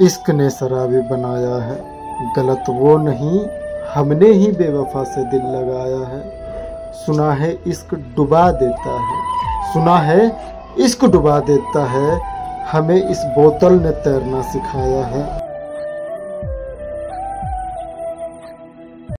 इश्क ने शराबी बनाया है। गलत वो नहीं, हमने ही बेवफा से दिल लगाया है। सुना है इश्क डुबा देता है। सुना है इश्क डुबा देता है। हमें इस बोतल ने तैरना सिखाया है।